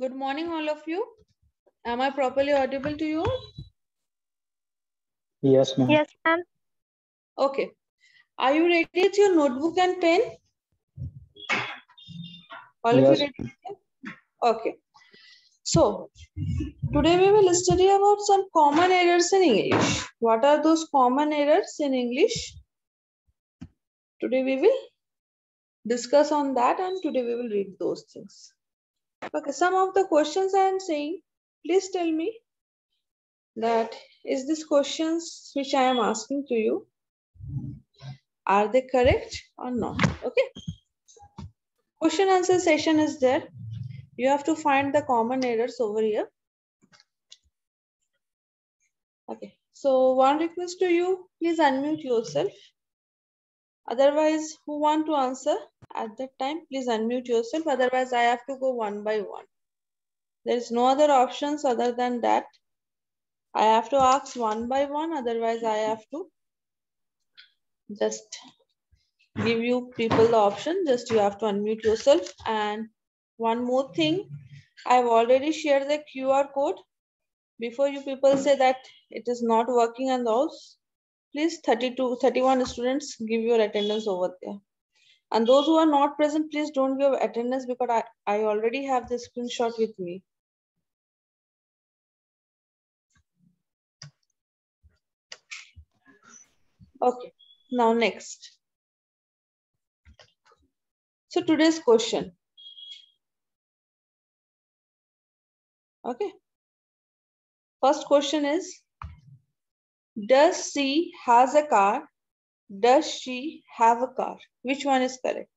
Good morning, all of you. Am I properly audible to you? Yes, ma'am. Yes, ma'am. Okay. Are you ready with your notebook and pen? All Yes. of you ready? Okay. So, today we will study about some common errors in English. What are those common errors in English? Today we will discuss on that and today we will read those things. Okay, some of the questions I am saying, please tell me that is this questions which I am asking to you, are they correct or not? Okay. Question answer session is there. You have to find the common errors over here. Okay. So one request to you, please unmute yourself. Otherwise, who want to answer at that time, please unmute yourself. Otherwise, I have to go one by one. There is no other options other than that. I have to ask one by one. Otherwise, I have to just give you people the option. Just you have to unmute yourself. And one more thing, I've already shared the QR code. Before you people say that it is not working on those, please 32, 31 students give your attendance over there. And those who are not present, please don't give attendance because I, I already have the screenshot with me. Okay, now next. So today's question. Okay. First question is, does she has a car? Does she have a car? Which one is correct?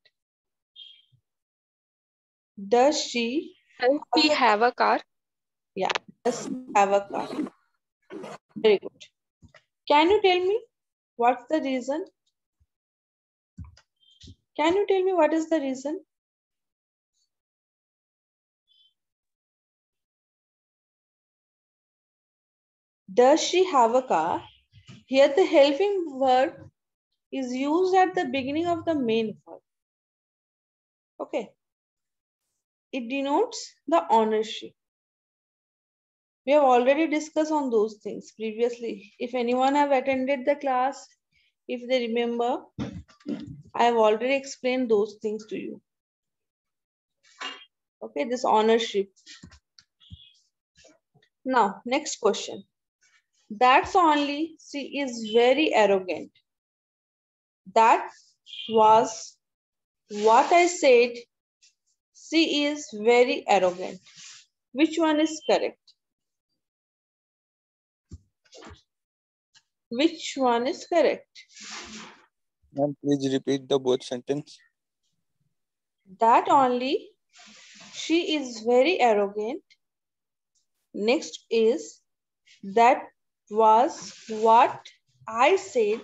Does she Does she have a car? Yeah, does she have a car? Very good. Can you tell me what's the reason? Can you tell me what is the reason? Does she have a car? Here the helping verb is used at the beginning of the main verb. Okay. It denotes the ownership. We have already discussed on those things previously. If anyone have attended the class, if they remember, I have already explained those things to you. Okay, this ownership. Now, next question. That's only she is very arrogant. That was what I said. She is very arrogant. Which one is correct? Which one is correct? Ma'am, please repeat the both sentence. That only she is very arrogant. Next is that was what I said.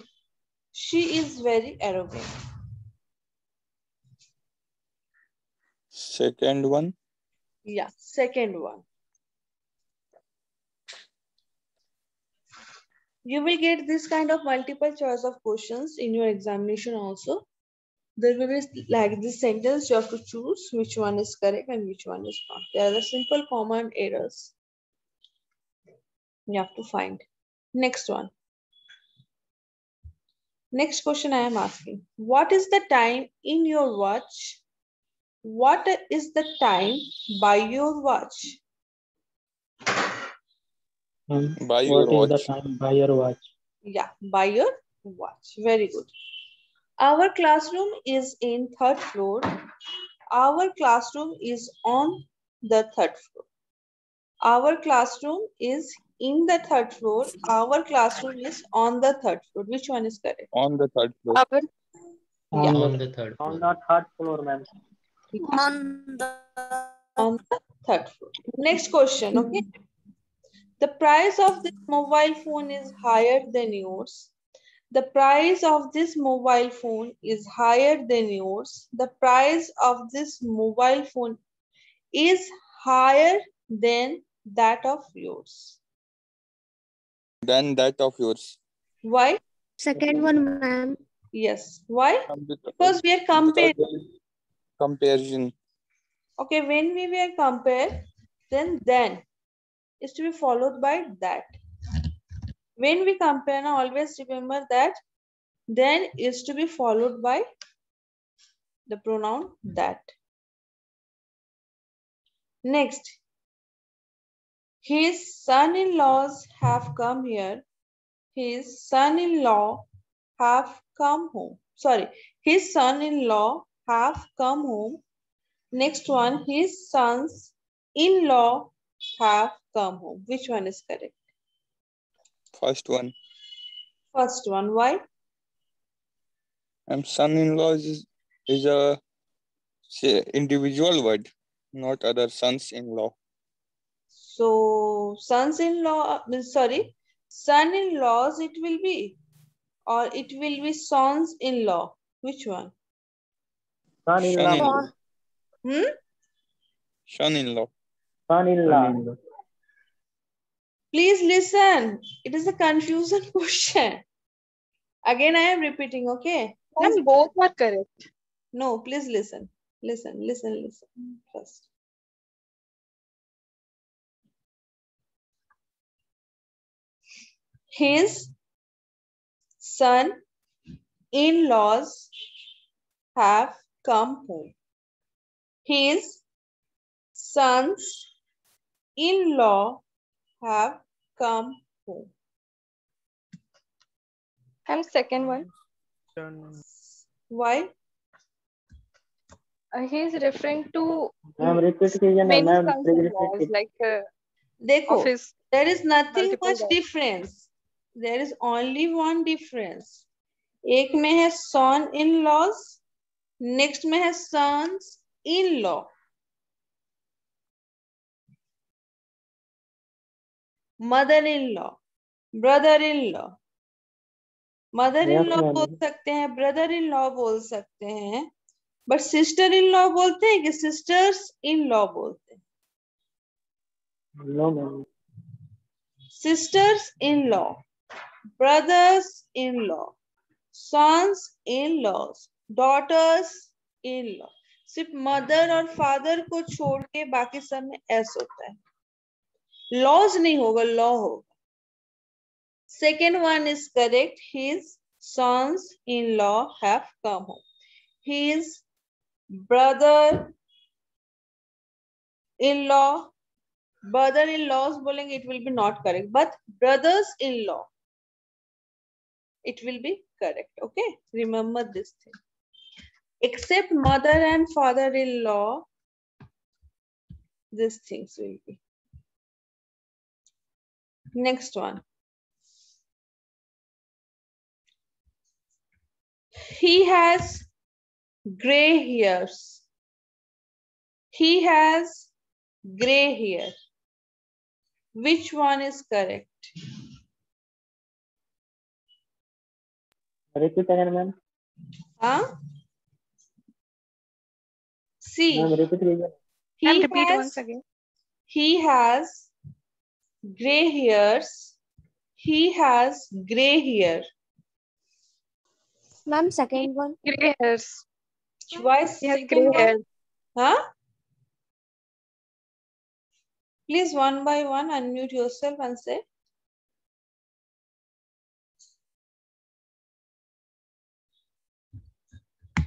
She is very arrogant. Second one. Yeah, second one. You will get this kind of multiple choice of questions in your examination also. There will be like this sentence, you have to choose which one is correct and which one is not. There are the simple common errors. You have to find. Next one. Next question I am asking. What is the time in your watch? What is the time by your watch? Ma'am, By your what is watch. the time by your watch? Yeah, by your watch. Very good. Our classroom is in third floor. Our classroom is on the third floor. Our classroom is in the third floor. Our classroom is on the third floor. Which one is correct? On the third floor. Our On on the, the third on the third floor, ma'am. on the On the third floor. Next question, okay? The price of this mobile phone is higher than yours. The price of this mobile phone is higher than yours. The price of this mobile phone is higher than that of yours. Then that of yours. Why? second one, ma'am. Yes. Why? Because- Because we are comparing. because there is Comparison. Okay, when we were compare, then then is to be followed by that. When we compare now, always remember that then is to be followed by the pronoun that. Next, his son-in-laws have come here. His son-in-law have come home. Sorry, his son-in-law have come home. Next one, his sons-in-law have come home. Which one is correct? First one. First one, why? And son-in-law is, is a say, individual word, not other sons-in-law. So sons-in-law, sorry, son-in-laws it will be or it will be sons-in-law. Which one? Son-in-law. Son-in-law. Hmm? Son-in-law. Son-in-law. Please listen. It is a confusion question. Again, I am repeating, okay? Please- both are correct. No, please listen. Listen, listen, listen first. His son in laws have come home. His sons in law have come home. Ma'am, second one. Why? Uh, he is referring to Ma'am, repeat कीजिए ना many ma'am sons please in repeat laws, कीजिए. like uh, Dekho. of his There is nothing there is only one difference एक में है son in laws next में है sons in law mother in law brother in law mother in law बोल सकते हैं brother in law बोल सकते हैं बट सिस्टर इन लॉ बोलते हैं कि सिस्टर्स इन लॉ बोलते हैं? Sisters in law in law, brothers in law, sons in laws, daughters in law. सिर्फ़ मदर और फादर को छोड़ के बाकी सब में एस होता है लॉज नहीं होगा लॉ होगा second one is correct his sons in law have come home his brother in law brother in laws बोलेंगे it will be not correct but brothers in law it will be correct okay? Remember this thing. Except mother and father in law these things will be. Next one. He has gray hairs. He has gray hair. Which one is correct Repeat again, ma'am. Huh? See. Ma'am, repeat again. He and repeat has, once again. He has gray hairs. He has gray hair. Mom, second one. Gray hairs. Twice. He has gray hair. Huh? Please, one by one, unmute yourself and say.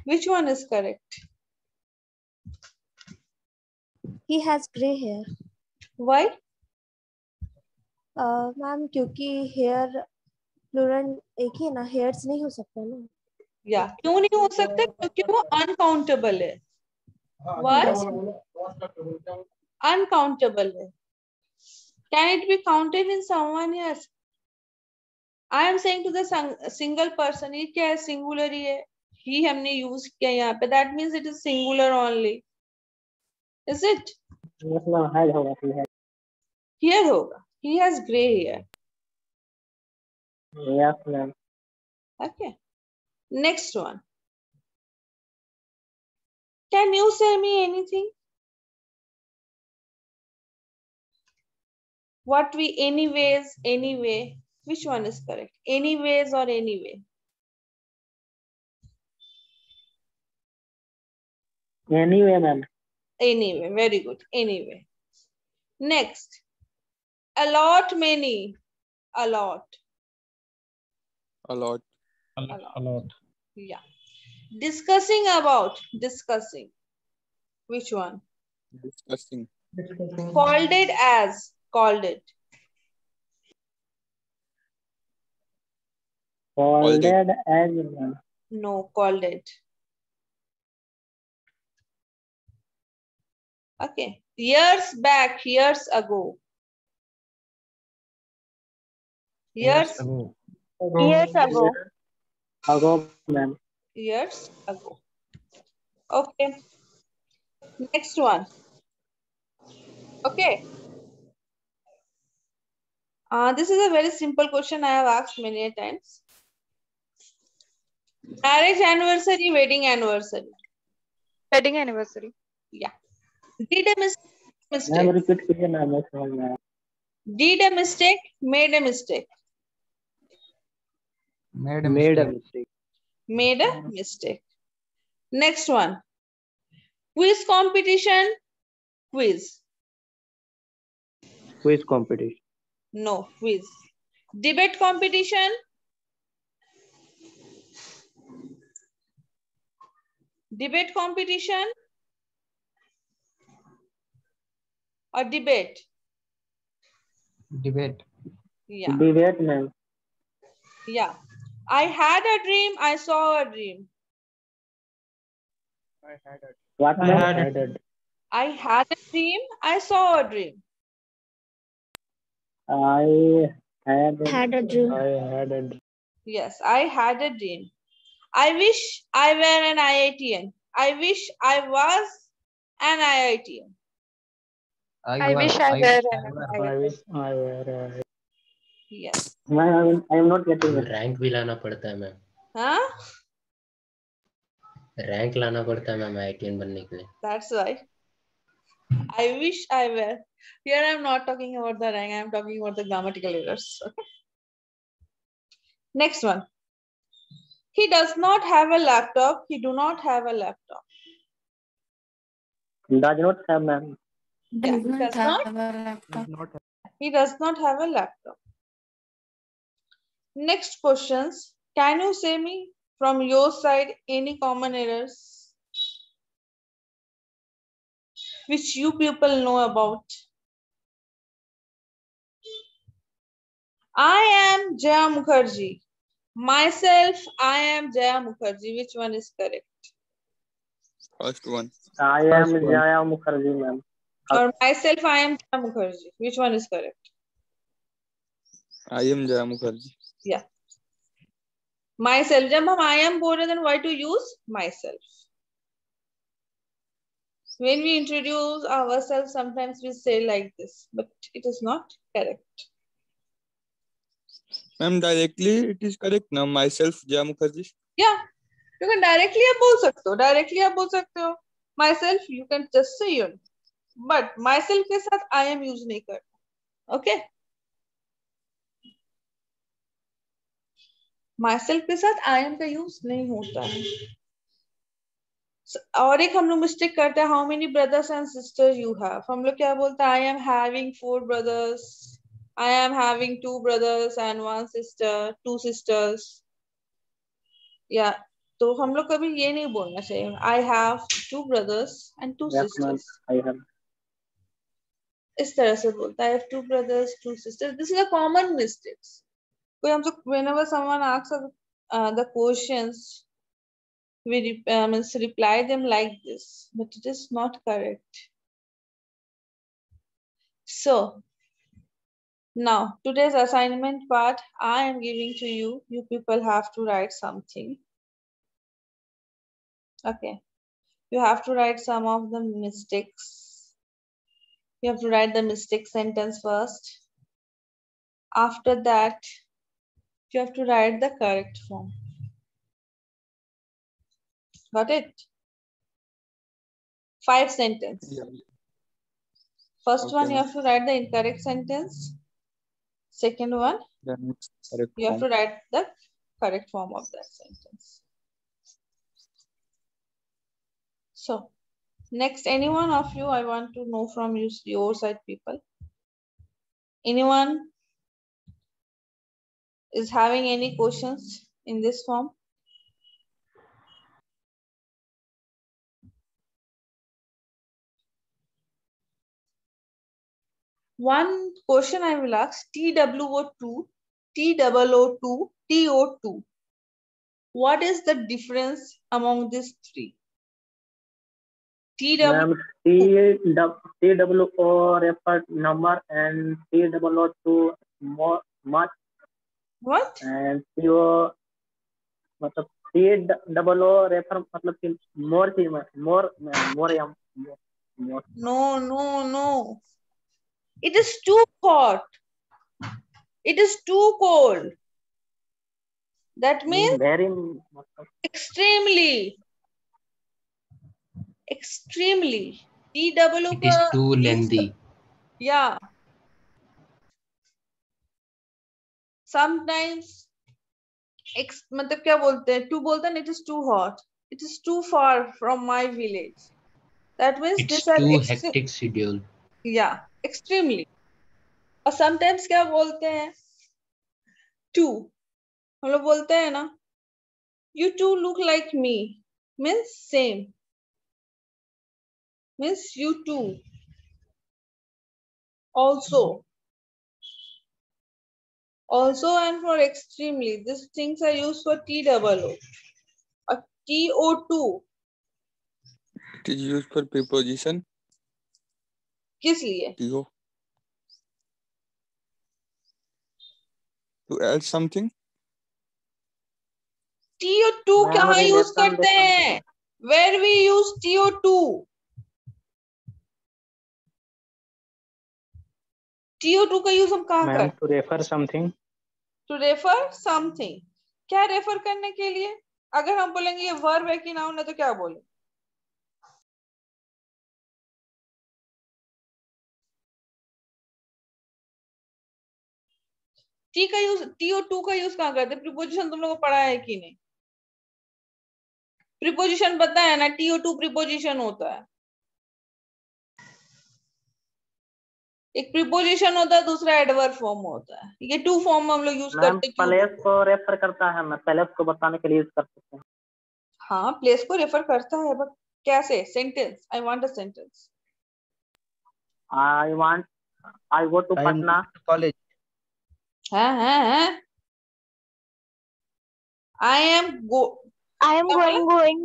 Which one is correct he has gray hair why uh, ma'am क्योंकि hair plural एक ही है ना hairs नहीं हो सकता ना या क्यों नहीं हो सकते क्योंकि वो अनकाउंटेबल है uncountable है can it be counted in someone yes i am saying to the sang- single person ये क्या है singular ही है ही हमने यूज किया यहाँ पे that means it is singular only is it Yes ma'am. Has होगा he has. here होगा he has gray hair Yes ma'am. okay next one can you say me anything what we anyways anyway which one is correct anyways or anyway Anyway ma'am. anyway very good anyway Next, a lot many, a lot. A lot. A lot. A lot. Yeah. Discussing about, discussing. Which one? Discussing. Called it as, called it. Folded it. as. No, called it. Okay. Years back, years ago. Years, ago. Years ago. Ago ma'am. years ago. Okay. Next one. Okay. Uh, this is a very simple question I have asked many a times. Marriage anniversary, wedding anniversary. Wedding anniversary. Did a mistake. mistake. Did a mistake. Made a mistake. Made a mistake. A mistake. Made a mistake. Next one. Quiz competition. Quiz. Quiz competition. No, quiz. Debate competition. Debate competition. or debate? Debate. Yeah. Debate, ma'am. Yeah. I had a dream. I saw a dream. I had a dream. What I had, had a dream. I had a dream. I saw a dream. I had a, had a dream. I had a dream. Yes, I had a dream. I wish I were an IITian. I wish I was an IITian. I wish I were an I wish I were Yes. Ma'am I am not getting it rank भी लाना पड़ता है ma'am Huh? Rank लाना पड़ता है ma'am ITM बनने के लिए That's why. I wish I were. Here I'm not talking about the rank, I'm talking about the grammatical errors. Okay. Next one. He does not have a laptop. He do not have a laptop. Does not have ma'am Yeah, he does not. He does not have a laptop. Next questions. Can you say me from your side any common errors which you people know about? I am Jaya Mukherjee. Myself, I am Jaya Mukherjee. Which one is correct? First one. I am Jaya Mukherjee ma'am Or myself, I am Jaya Mukherjee. Which one is correct? I am Jaya Mukherjee. Myself. जब हम I am बोल रहे then why to use myself? When we introduce ourselves, sometimes we say like this, but it is not correct. Ma'am, directly it is correct now. Myself, Jaya Mukherjee. Yeah, you can directly आप बोल सकते हो. Directly आप बोल सकते हो. Myself, you can just say your. But myself के साथ आई एम यूज़ नहीं करना. Okay? Myself के साथ आई एम का यूज़ नहीं होता है. और एक हम लोग मिस्टेक करते हैं how many brothers and sisters you have हम लोग क्या बोलते हैं I am having four brothers I am having two brothers and one sister two sisters या तो हम लोग कभी ये नहीं बोलना चाहिए I have two brothers and two sisters I have इस तरह से बोलता है to brothers two sisters this is a common mistakes कोई हमसे whenever someone asks us, uh, the questions we re- uh, means reply them like this but it is not correct so now today's assignment part i am giving to you you people have to write something okay you have to write some of the mistakes you have to write the mistake sentence first after that you have to write the correct form got it five sentences Yeah. First one, you have to write the incorrect sentence. Second one, you have to write the correct form of that sentence. So, Next, any one of you, I want to know from you, your side people. Anyone is having any questions in this form? One question I will ask TWO2, TOO2, TO2. What is the difference among these three? TW, ma'am T T W O refer number and T double O too much what? And T O मतलब T double O refer मतलब कि मोर की मोर मोर या मोर No, no, no. It is too hot. It is too cold. That means very मतलब extremely. Extremely. TW It is का too use- lengthy. Yeah. Sometimes ex मतलब क्या बोलते हैं टू बोलते हैं it is too hot it is too far from my village that means It's these are too extre- hectic schedule. yeah extremely और sometimes क्या बोलते हैं टू हम लोग बोलते हैं ना you two look like me means same means you too also also and for extremely these things are used for t double o or to2 It is used for preposition. किस लिए To to add something. to2 Ma'am, कहाँ use relation करते difference हैं where we use to2 to2 का use हम कहाँ करते to refer something to refer something क्या रेफर करने के लिए? अगर हम बोलेंगे ये वर्ब है कि नाउन है तो क्या बोले? टी का यूज़ टी और टू का यूज़ कहाँ करते हैं? प्रीपोजिशन तुम लोगों को पढ़ा है कि नहीं? प्रीपोजिशन पता है ना? टी और टू प्रीपोजिशन होता है। एक प्रीपोजिशन होता है दूसरा एडवर्ब फॉर्म होता है। ये टू फॉर्म हम लोग यूज़ करते हैं प्लेस को रेफर करता है मैं प्लेस को बताने के लिए यूज़ कर सकते हैं। हाँ प्लेस को रेफर करता है बट कैसे? Sentence I want a sentence I want I go to Patna college. हाँ हाँ हाँ। I am go I am क्या बोला?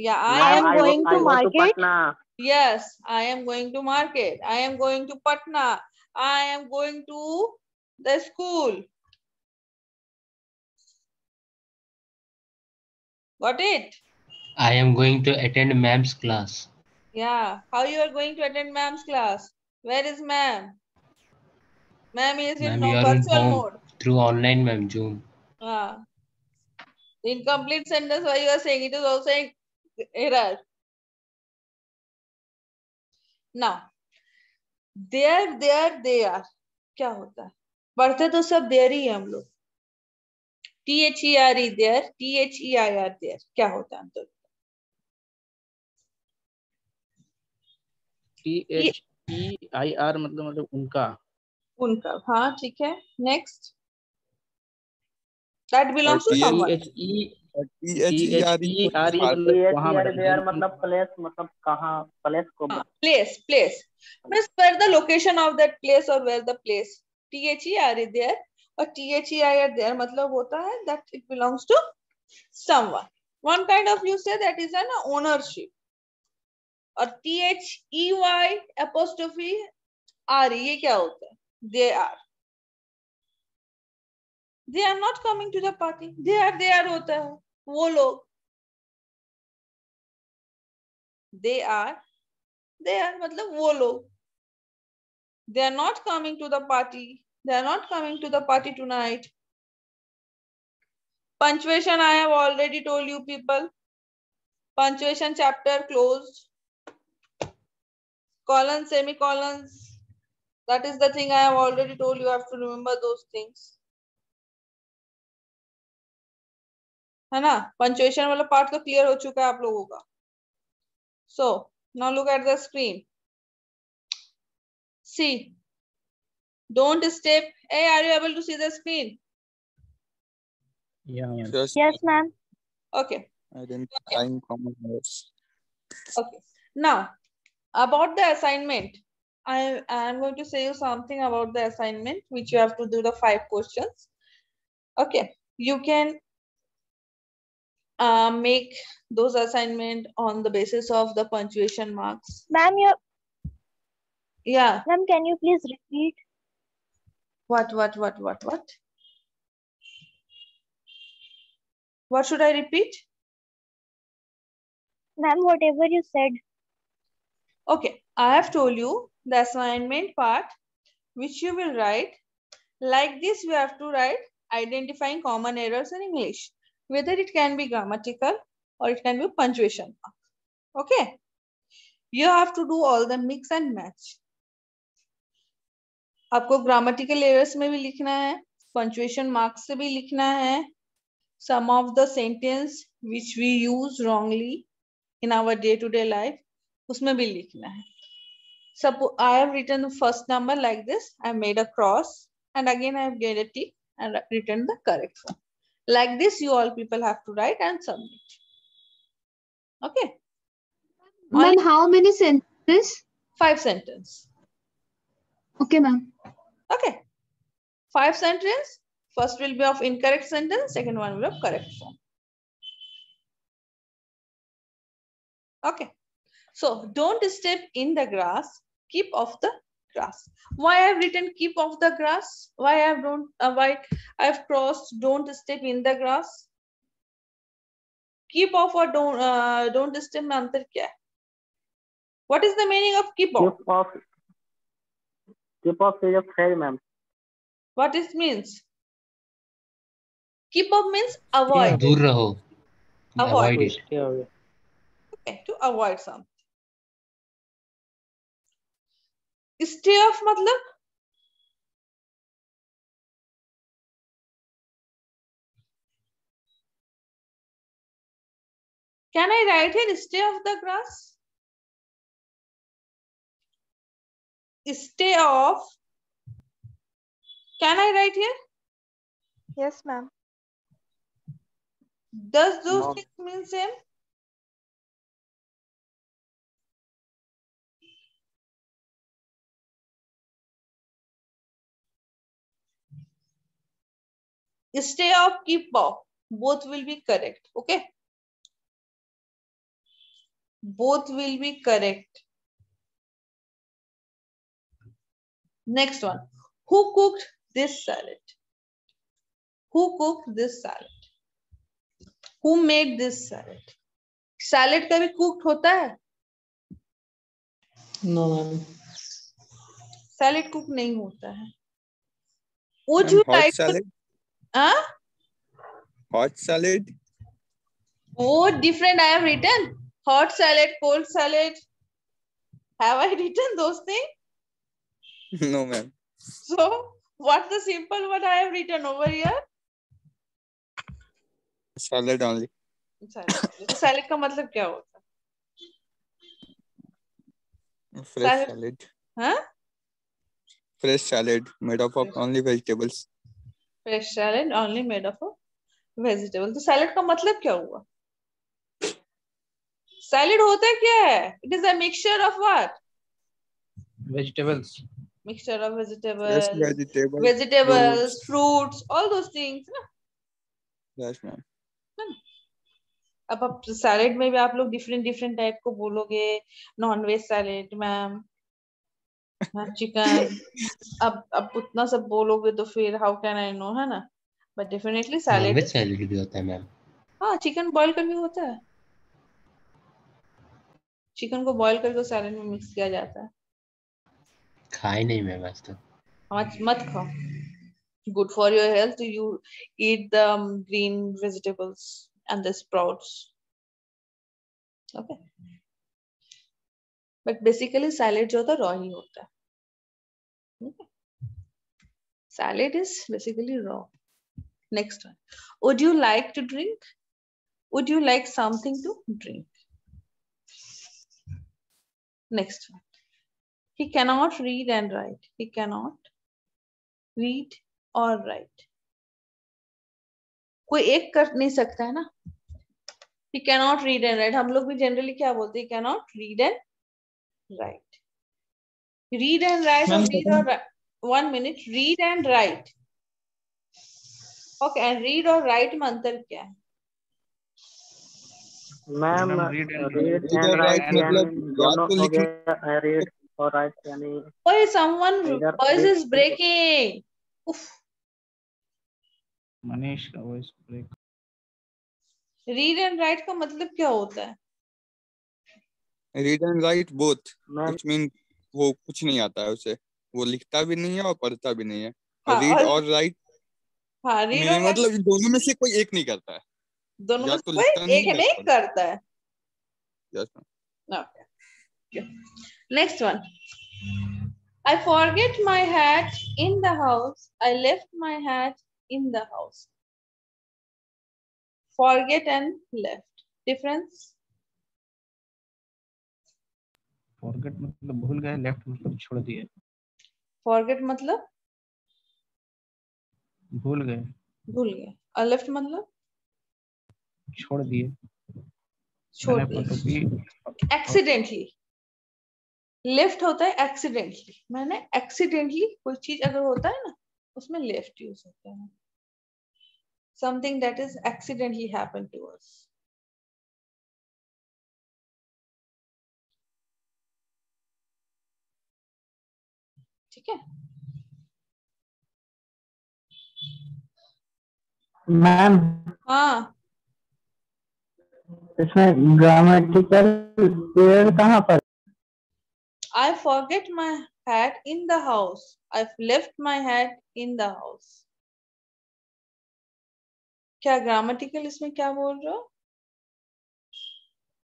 Yeah, I am I going go, to market. To yes, I am going to market. I am going to Patna. I am going to the school. Got it? I am going to attend ma'am's class. Yeah. How you are going to attend ma'am's class? Where is ma'am? Ma'am is in no virtual mode. Through online ma'am, Zoom. Ah. Incomplete sentence, why you are saying it is also error. Now, there, there, they are. क्या होता है पढ़ते तो सब देर ही है हम लोग T H E R E there T H E I R there क्या होता है अंतर T H E I R मतलब मतलब उनका उनका हाँ ठीक है next that belongs to someone location of that place और where the place T H E R is there और T H E I R there मतलब होता है that it belongs to someone one kind of you say that is an ownership और T H E Y apostrophe R ये क्या होता है? They are they are not coming to the party they are they are होता है। वो लोग they are they are मतलब वो लोग they are not coming to the party they are not coming to the party tonight punctuation i have already told you people punctuation chapter closed colon semicolons that is the thing i have already told you, you have to remember those things है ना punctuation वाला part तो clear हो चुका है आप लोगों का सो Now look at the screen. See. Don't step. Hey, are you able to see the screen? Yeah, ma'am. Just Yes, ma'am. Okay. identifying common errors. Okay. Now, about the assignment, I am going to say you something about the assignment, which you have to do the five questions. Okay. You can uh, make those assignment on the basis of the punctuation marks. Ma'am, you Yeah. ma'am, can you please repeat? What, what, what, what, what? What should I repeat? Ma'am, whatever you said. Okay, I have told you the assignment part, which you will write. Like this, you have to write identifying common errors in English, whether it can be grammatical or it can be punctuation mark. Okay. You have to do all the mix and match. आपको grammatical errors में भी लिखना है punctuation marks से भी लिखना है some of the sentence which we use wrongly in our day to day life उसमें भी लिखना है सब I have written first number like this I made a cross and again I have get a tick and written the correct form like this you all people have to write and submit okay Ma'am, how many sentences? five sentence Okay, ma'am. Okay. Five sentence. First will be of incorrect sentence. Second one will be of correct form. Okay. So don't step in the grass. Keep off the grass. Why i've written keep off the grass? Why i've don't uh, why i've crossed don't step in the grass? Keep off or don't uh, don't step antar kya what is the meaning of keep off keep off keep off is a ma'am what it means? Keep off means avoid. yeah, dur raho avoid, avoid it. okay to avoid something Stay off मतलब Can I write here stay off the grass? Stay off. Can I write here? Yes, ma'am. Does those No. things mean same? Stay off, keep off. Both will be correct. Okay. Both will be correct. Next one. Who cooked this salad? Who cooked this salad? Who made this salad? Salad कभी cooked होता है? No, ma'am. Salad cook नहीं होता है. Would you like to? salad? Huh? Hot salad? Oh, different I have written. Hot salad, cold salad. Have I written those things? no, ma'am. So, what's the simple what I have written over here? Salad only. Salad. salad का मतलब क्या होता Fresh Salad. salad. है? हाँ? Fresh salad made up of Fresh. only vegetables. Fish salad only made of a vegetable तो salad का मतलब क्या हुआ? सैलेड होता है? क्या है it is a mixture of what vegetables mixture of vegetables vegetables fruits all those things ना यस मैम अब आप सैलेड में भी आप लोग डिफरेंट डिफरेंट टाइप को बोलोगे non veg salad ma'am chicken. अब अब उतना सब बोलोगे तो फिर हाउ कैन आई नो है ना? But definitely salad non veg salad भी होता है मैम हाँ चिकन बॉईल करके होता है। चिकन को बॉईल करके सैलेड में मिक्स किया जाता है। खाए नहीं मैम आज तक। मत मत खाओ। Good for your health you eat the um, green vegetables and the sprouts but basically salad जो होता है रॉ ही होता है। Salad is basically raw next one would you like to drink would you like something to drink next one he cannot read and write he cannot read और write कोई एक कर नहीं सकता है ना? He cannot read and write हम लोग भी जनरली क्या बोलते हैं? Cannot read and write. Read and write. Or read or write. One minute. Read and write. Okay and read और राइट में अंतर क्या है मैम रीड एंड राइट मतलब दोनों हो गया रीड और राइट यानी ओए समवन वॉइस इज़ ब्रेकिंग उफ मनीष का voice break read and write का मतलब क्या होता है read and write both which mean वो कुछ नहीं आता है उसे। वो लिखता भी नहीं है और पढ़ता भी नहीं है। हाँ, रीड और राइट हाँ मतलब दोनों में से कोई एक नहीं करता है। दोनों में से तो कोई एक नहीं करता है। Next one I forget my hat in the house. I left my hat in the house. Forget and left. Difference? Forget मतलब भूल गए लेफ़्ट मतलब छोड़ दिए। Forget मतलब? भूल गए। भूल गए. और left मतलब? छोड़ दिए। छोड़ दिए. एक्सीडेंटली लेफ़्ट होता है एक्सीडेंटली मैंने एक्सीडेंटली कोई चीज़ अगर होता है ना उसमें लेफ़्ट यूज़ होता है। Something that is accidentally happen to us ठीक है? मैम हाँ। इसमें ग्रामेटिकल एरर कहाँ पर? I forget my hat in the house. I've left my hat in the house. क्या ग्रामेटिकल इसमें क्या बोल रहे हो?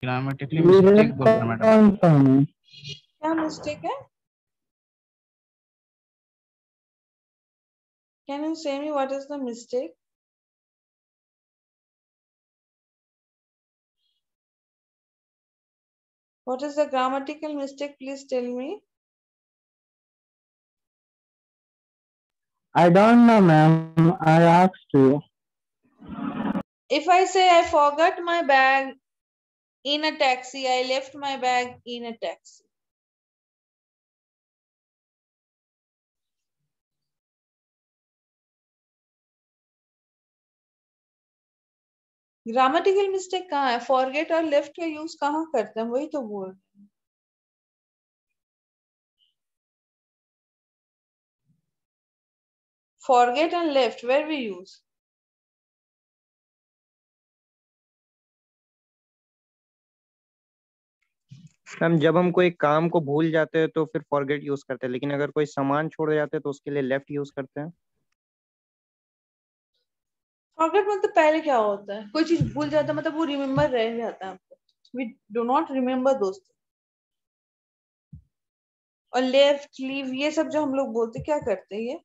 ग्रामेटिकली मिस्टेक बोल रहा मैडम है? क्या मिस्टेक है? Can you say me what is the mistake? What is the grammatical mistake? Please tell me. I don't know ma'am. I asked you If I say I forgot my bag in a taxi, I left my bag in a taxi. Grammatical mistake कहाँ है? Forget और left का use कहाँ करते हैं? वही तो बोल रहे हैं। Forget and left, where we use? Ma'am जब हम कोई काम को भूल जाते हैं तो फिर फॉरगेट यूज़ करते हैं, लेकिन अगर कोई सामान छोड़ जाते हैं तो उसके लिए लेफ़्ट यूज़ करते हैं। फॉरगेट मतलब पहले क्या होता है? कोई चीज़ भूल जाता है मतलब वो रिमेम्बर रह जाता है वी डू नॉट रिमेम्बर दोस्त और लेफ़्ट लीव ये सब जो हम लोग बोलते क्या करते हैं ये?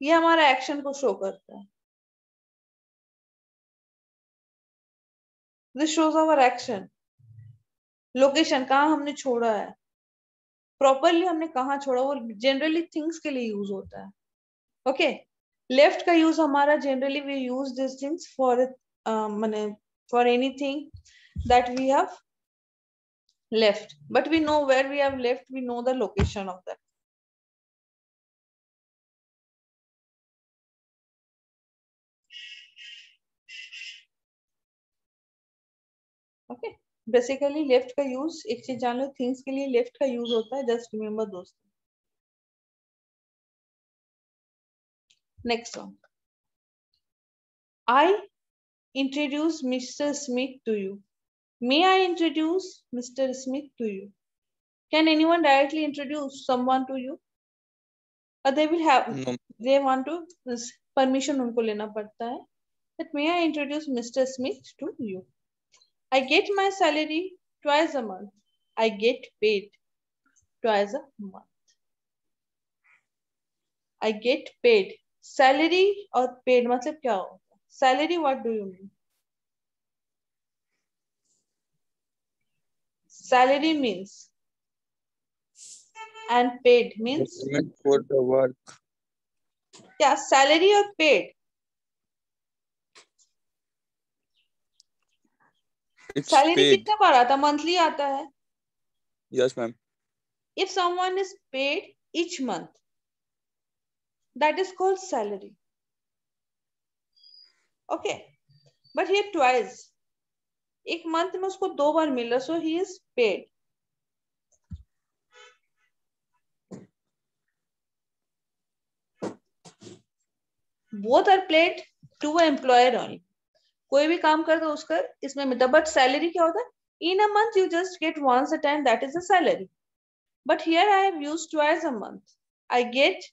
ये हमारा एक्शन को शो करता है। This shows our action location कहाँ हमने छोड़ा है? प्रॉपरली हमने कहाँ छोड़ा वो जनरली थिंग्स के लिए यूज़ होता है। ओके लेफ़्ट का यूज़ हमारा generally we use this things for माने for anything that we have left. But we know where we have left, we know the location of that. Okay. Basically left का use एक चीज़ जान लो things के लिए left का use होता है जस्ट रिमेम्बर दोस्त Next one. I introduce Mr. Smith to you. May I introduce Mr. Smith to you? Can anyone directly introduce someone to you? Or they will have, no. they want to, permission unko lena padta hai. But may I introduce Mr. Smith to you? I get my salary twice a month. I get paid twice a month. I get paid salary और paid मतलब क्या होगा? Salary what do you mean salary means and paid means for the work क्या? Salary और paid salary कितना बार आता monthly आता है? Yes ma'am if someone is paid each month that is called salary. Okay, but here twice. एक month में उसको दो बार मिला, so he is paid. Both are paid to an employer कोई भी काम करता है उसका इसमें मिलता बट सैलरी क्या होता है in a month you just get once a time that is a salary but here I have used twice a month I get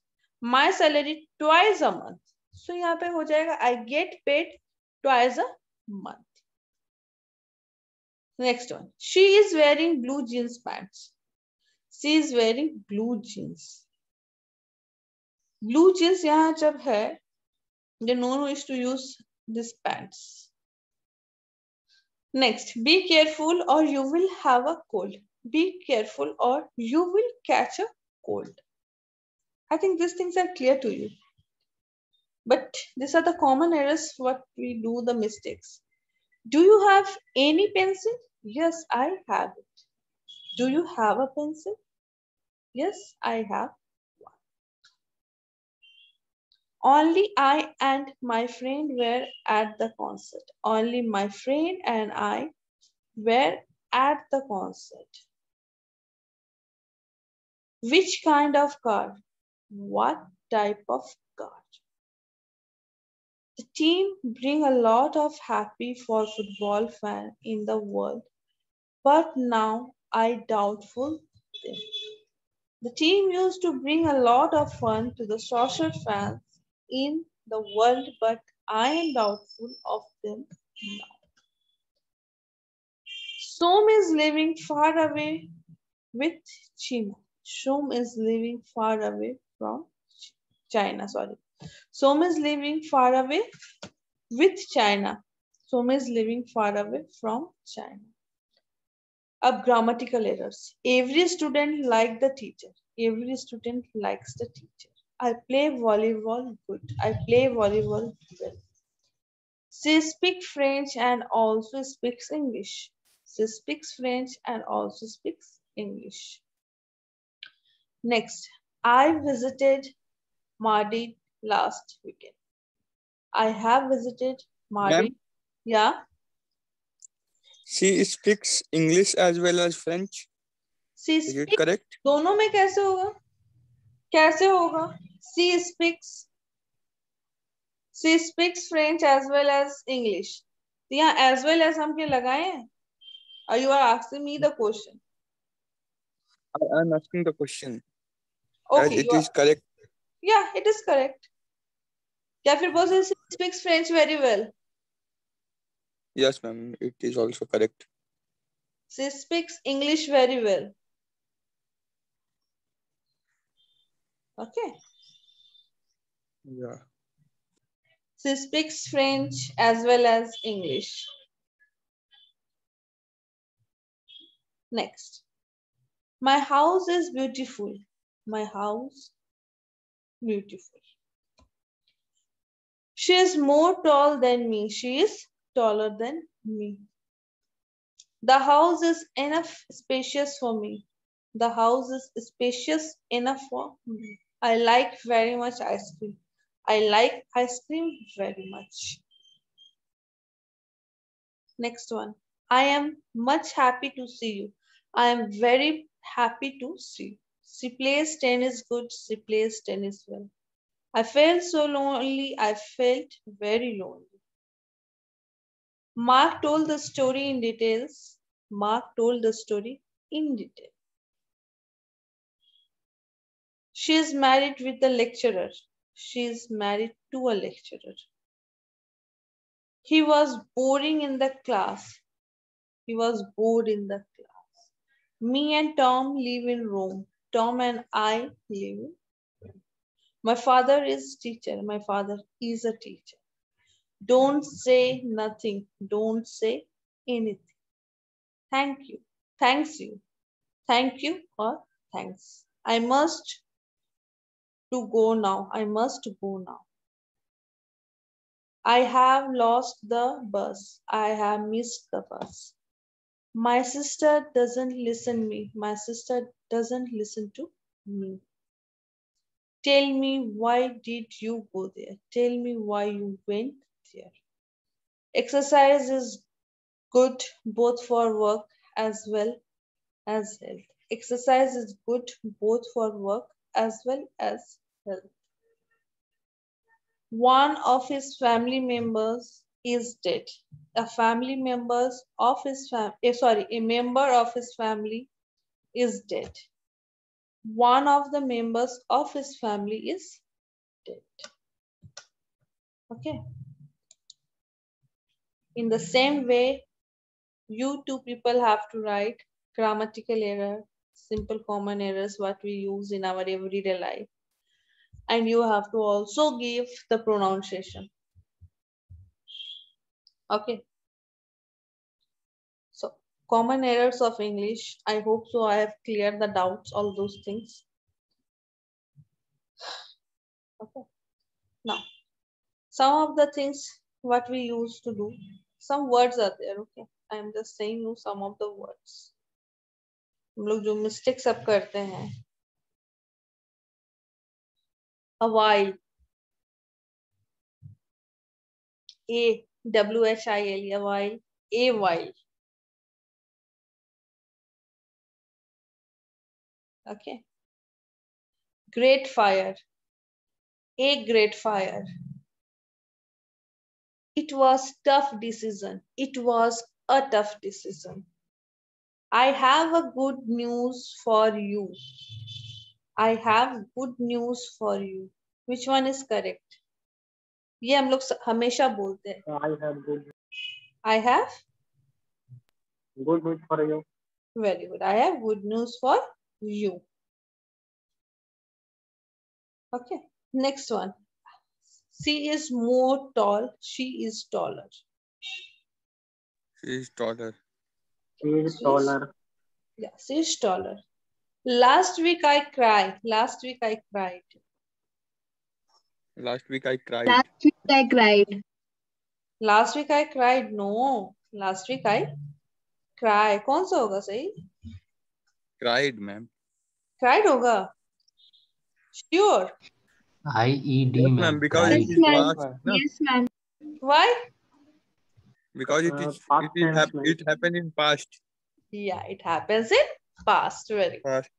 my salary twice a month so यहाँ पे हो जाएगा I get paid twice a month next one she is wearing blue jeans pants she is wearing blue jeans blue jeans यहाँ जब है the no no is to use this pants next be careful or you will have a cold be careful or you will catch a cold i think these things are clear to you but these are the common errors what we do the mistakes do you have any pencil yes i have it do you have a pencil yes i have one. Only I and my friend were at the concert. Only my friend and I were at the concert. Which kind of car? What type of car? The team bring a lot of happy for football fan in the world, but now I doubtful them. The team used to bring a lot of fun to the social fans in the world, but I am doubtful of them now. Som is living far away with China. Som is living far away from China. Sorry. Som is living far away with China. Som is living far away from China. Up grammatical errors. Every student like the teacher. Every student likes the teacher. I play volleyball good. I play volleyball well. She speaks French and also speaks English. She speaks French and also speaks English. Next, I visited Mardi last weekend. I have visited Mardi. Ma'am? Yeah. She speaks English as well as French. She Is it speaks correct? दोनों में कैसे होगा कैसे होगा she speaks she speaks French as well as English तो यहाँ as well as हम क्या लगाए हैं or you are asking me the question I am asking the question. Okay, it is are... correct. Yeah, it is correct. Jaffer Bosan speaks French very well. Yes, ma'am. It is also correct. She speaks English very well. Okay. Yeah. She speaks French as well as English. Next. My house is beautiful. My house, beautiful. She is more tall than me. She is taller than me. The house is enough spacious for me. The house is spacious enough for me. I like very much ice cream. I like ice cream very much. Next one. I am much happy to see you. I am very happy to see you. She plays tennis good. She plays tennis well. I felt so lonely. I felt very lonely. Mark told the story in details. Mark told the story in detail. She is married with a lecturer. She is married to a lecturer. He was boring in the class. He was bored in the class. Me and Tom live in Rome. Tom and I live. My father is teacher. My father is a teacher. Don't say nothing. Don't say anything. Thank you. thanks you. Thank you or thanks. I must to go now. I must go now. I have lost the bus. I have missed the bus. My sister doesn't listen me. My sister doesn't listen to me. Tell me why did you go there? Tell me why you went there. Exercise is good both for work as well as health. Exercise is good both for work as well as health. One of his family members is dead. A family members of his fam eh, sorry, a member of his family is dead. One of the members of his family is dead. Okay. In the same way, you two people have to write grammatical error, simple common errors, what we use in our everyday life. And you have to also give the pronunciation. Okay. So common errors of English. I hope so I have cleared the doubts, all those things. Okay. Now, some of the things what we used to do, some words are there. Okay. I am just saying you some of the words. हम लोग जो mistake सब करते हैं a while a w h i l e a while okay. Great fire. A great fire. It was tough decision. It was a tough decision. I have a good news for you. I have good news for you. Which one is correct ये हम लोग हमेशा बोलते हैं। I have good I have good news for you very good I have good news for you okay next one she is more tall she is taller she is taller she is taller yeah she is taller. Last week i cried. Last week i cried. Last week I cried. Last week I cried. Last week I cried. No, last week I cry. कौन सा होगा सही? Cried, ma'am. Cried होगा. Sure. I E D Yes, ma'am. Because Cried. it is ma'am. past. No? Yes, ma'am. Why? Because it Uh, is past it is hap- it happened in past. Yeah, it happens in past. Very, Past.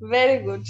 very good.